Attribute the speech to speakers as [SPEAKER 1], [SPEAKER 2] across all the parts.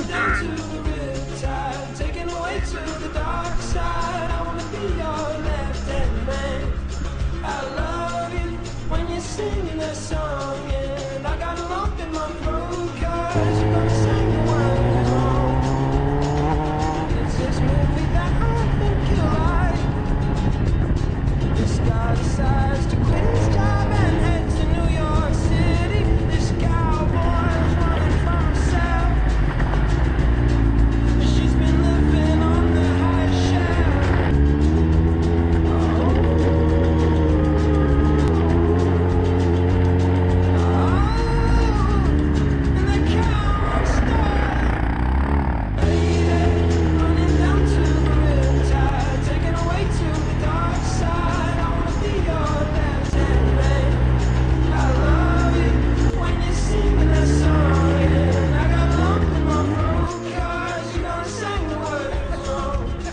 [SPEAKER 1] down to the red tide, taken away to the dark.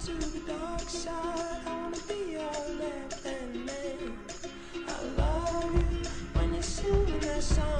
[SPEAKER 1] to the dark side. I wanna be your left hand man. I love you when you sing that song.